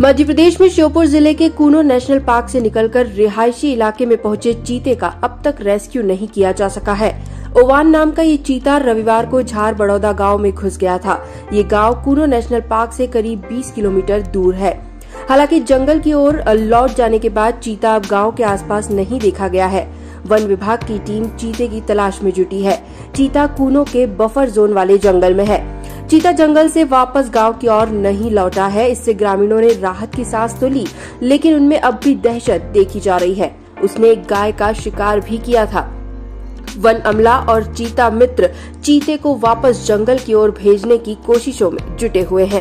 मध्य प्रदेश में श्योपुर ज़िले के कूनो नेशनल पार्क से निकलकर रिहायशी इलाके में पहुँचे चीते का अब तक रेस्क्यू नहीं किया जा सका है। ओवान नाम का ये चीता रविवार को झार बड़ौदा गाँव में घुस गया था। ये गाँव कूनो नेशनल पार्क से करीब 20 किलोमीटर दूर है। हालाँकि जंगल की ओर लौट जाने के बाद चीता अब गाँव के आसपास नहीं देखा गया है। वन विभाग की टीम चीते की तलाश में जुटी है। चीता कूनो के बफर जोन वाले जंगल में है। चीता जंगल से वापस गाँव की ओर नहीं लौटा है। इससे ग्रामीणों ने राहत की सांस तो ली, लेकिन उनमें अब भी दहशत देखी जा रही है। उसने एक गाय का शिकार भी किया था। वन अमला और चीता मित्र चीते को वापस जंगल की ओर भेजने की कोशिशों में जुटे हुए हैं।